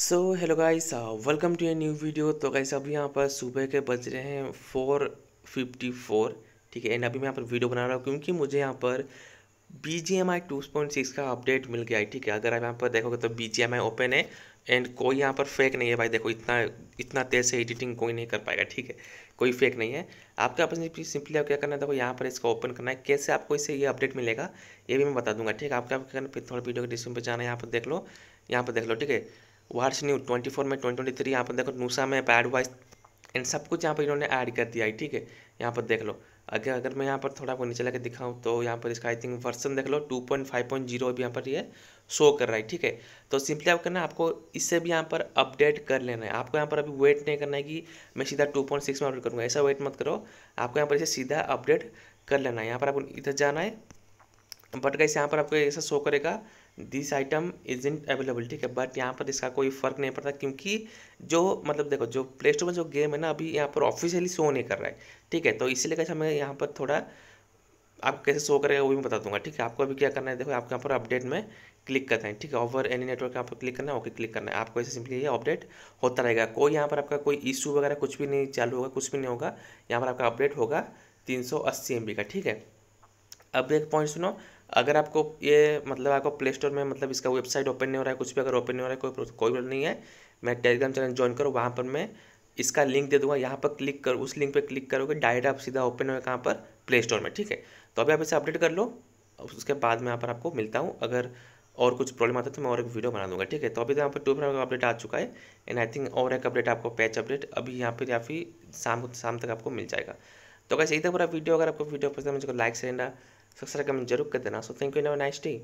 So hello guys welcome to a new video तो guys अभी यहाँ पर सुबह के बज रहे हैं फोर फिफ्टी फोर ठीक है? एंड अभी मैं यहाँ पर वीडियो बना रहा हूँ क्योंकि मुझे यहाँ पर B G M I two point six का अपडेट मिल गया है, ठीक है? अगर आप यहाँ पर देखोगे तो B G M I open है एंड कोई यहाँ पर फेक नहीं है भाई। देखो, इतना इतना तेज से एडिटिंग कोई नहीं कर पाएगा, ठीक है? कोई फेक नहीं है। आपके आपस सिंपली आप क्या करना है? देखो, यहाँ पर इसको ओपन करना है। कैसे आपको इससे ये अपडेट मिलेगा, ये भी मैं बता दूँगा, ठीक है? आपके आप क्या करना फिर थोड़ा वीडियो के डिस्क्रिप्शन पर जाना है, यहाँ पर देख लो, यहाँ पर देख लो, ठीक है? वार्ड्स न्यू ट्वेंटी फोर में ट्वेंटी ट्वेंटी थ्री यहाँ पर देखो नूसा में पैड वाइज एंड सब कुछ यहाँ पर इन्होंने ऐड कर दिया है ठीक है यहाँ पर देख लो अगर अगर मैं यहाँ पर थोड़ा आपको नीचे लगे दिखाऊँ तो यहाँ पर इसका आई थिंक वर्सन देख लो two point five point zero अभी यहाँ पर ये शो कर रहा है ठीक है तो सिंपली आप करना आपको इससे भी यहाँ पर अपडेट कर लेना है आपको यहाँ पर अभी वेट नहीं करना है कि मैं सीधा टू पॉइंट सिक्स में अपडेट करूँगा ऐसा वेट मत करो आपको यहाँ पर इसे सीधा अपडेट कर लेना है यहाँ पर आपको इधर जाना है बट कैसे यहाँ पर आपको ऐसा शो करेगा। This item is in available ठीक है? बट यहाँ पर इसका कोई फ़र्क नहीं पड़ता क्योंकि जो मतलब देखो, जो प्ले स्टोर में जो गेम है ना, अभी यहाँ पर ऑफिशियली शो नहीं कर रहा है, ठीक है? तो इसीलिए कैसे मैं यहाँ पर थोड़ा आप कैसे शो करेगा वो भी मैं बता दूँगा, ठीक है? आपको अभी क्या करना है? देखो, आपको यहाँ पर अपडेट में क्लिक करते हैं, ठीक है? ओवर एनी नेटवर्क यहाँ पर क्लिक करना है ओके क्लिक करना है। आपको ऐसे सिंपली ये अपडेट होता रहेगा। कोई यहाँ पर आपका कोई इशू वगैरह कुछ भी नहीं चालू होगा, कुछ भी नहीं होगा, यहाँ पर आपका अपडेट होगा तीन सौ अस्सी एम बी का, ठीक है? अब एक पॉइंट सुनो अगर आपको ये मतलब आपको प्ले स्टोर में मतलब इसका वेबसाइट ओपन नहीं हो रहा है, कुछ भी अगर ओपन नहीं हो रहा है, कोई कोई प्रॉब्लम नहीं है, मैं टेलीग्राम चैनल ज्वाइन करो, वहाँ पर मैं इसका लिंक दे दूँगा। यहाँ पर क्लिक कर, उस लिंक पर क्लिक करोगे डायरेक्ट आप सीधा ओपन होगा कहाँ पर? प्ले स्टोर में, ठीक है? तो अभी आप इसे अपडेट कर लो उसके बाद में यहाँ पर आपको मिलता हूँ। अगर और कुछ प्रॉब्लम आता है तो मैं और एक वीडियो बना दूँगा, ठीक है? तो अभी तो यहाँ पर टू का अपडेट आ चुका है एंड आई थिंक और एक अपडेट आपको पैच अपडेट अभी यहाँ पर या फिर शाम शाम तक आपको मिल जाएगा। तो कैसे था पूरा वीडियो अगर आपको वीडियो पसंद है, मुझे लाइक सेंड सब्सक्राइब कमेंट ज़रूर कर देना so thank you nice day